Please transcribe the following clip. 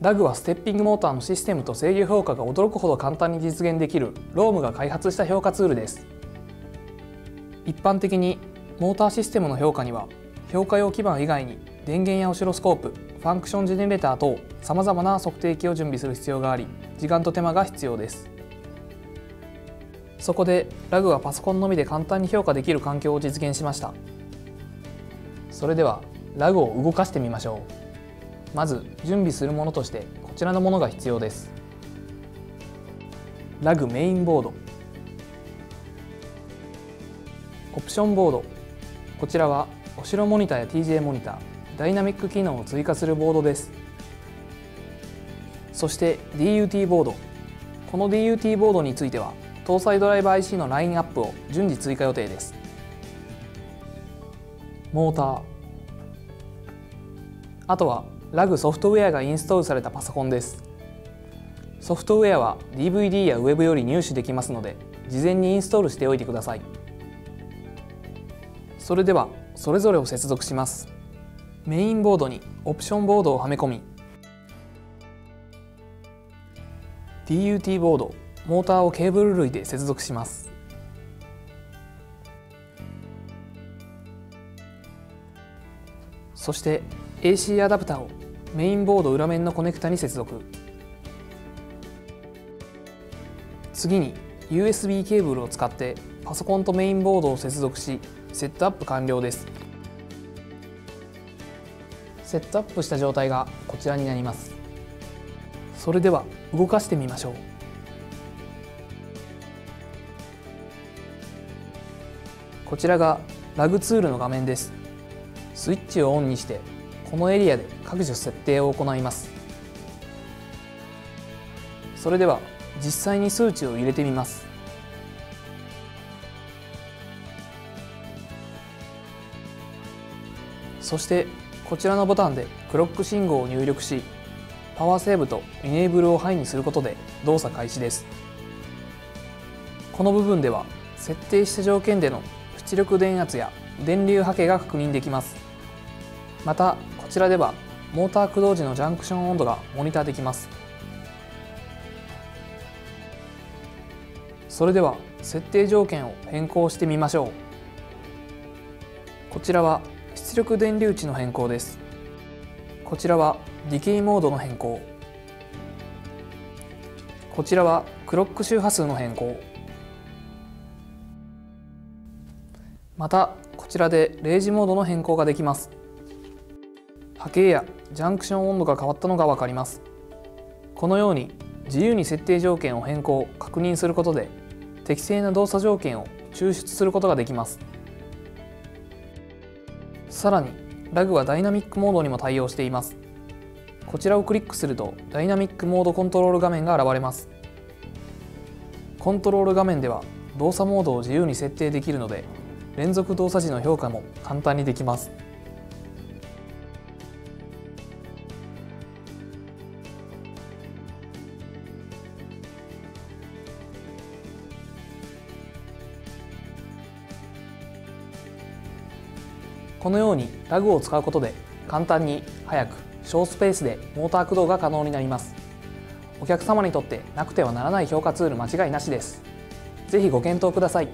RAGUはステッピングモーターのシステムと制御評価が驚くほど簡単に実現できるロームが開発した評価ツールです。一般的にモーターシステムの評価には評価用基板以外に電源やオシロスコープファンクションジェネレーター等さまざまな測定器を準備する必要があり時間と手間が必要です。そこで RAGUはパソコンのみで簡単に評価できる環境を実現しました。それではラグを動かしてみましょう。まず準備するものとしてこちらのものが必要です。ラグメインボード。オプションボード。こちらは後ろモニターや TJ モニター。ダイナミック機能を追加するボードです。そして DUT ボード。この DUT ボードについては搭載ドライバー IC のラインアップを順次追加予定です。モーター。あとはラグソフトウェアがインストールされたパソコンです。ソフトウェアは DVD や Web より入手できますので事前にインストールしておいてください。それではそれぞれを接続します。メインボードにオプションボードをはめ込み DUT ボードモーターをケーブル類で接続します。そして AC アダプターをメインボード裏面のコネクタに接続。次に USB ケーブルを使ってパソコンとメインボードを接続しセットアップ完了です。セットアップした状態がこちらになります。それでは動かしてみましょう。こちらがラグツールの画面です。スイッチをオンにしてこのエリアで各種設定を行います。それでは実際に数値を入れてみます。そしてこちらのボタンでクロック信号を入力しパワーセーブとエネーブルをハイにすることで動作開始です。この部分では設定した条件での出力電圧や電流波形が確認できます。またちらではモーター駆動時のジャンクション温度がモニターできます。それでは設定条件を変更してみましょう。こちらは出力電流値の変更です。こちらはディケイモードの変更。こちらはクロック周波数の変更。またこちらで0時モードの変更ができます。波形やジャンクション温度が変わったのが分かります。このように自由に設定条件を変更確認することで適正な動作条件を抽出することができます。さらにラグはダイナミックモードにも対応しています。こちらをクリックするとダイナミックモードコントロール画面が現れます。コントロール画面では動作モードを自由に設定できるので連続動作時の評価も簡単にできます。このようにラグを使うことで簡単に早く小スペースでモーター駆動が可能になります。お客様にとってなくてはならない評価ツール間違いなしです。是非ご検討ください。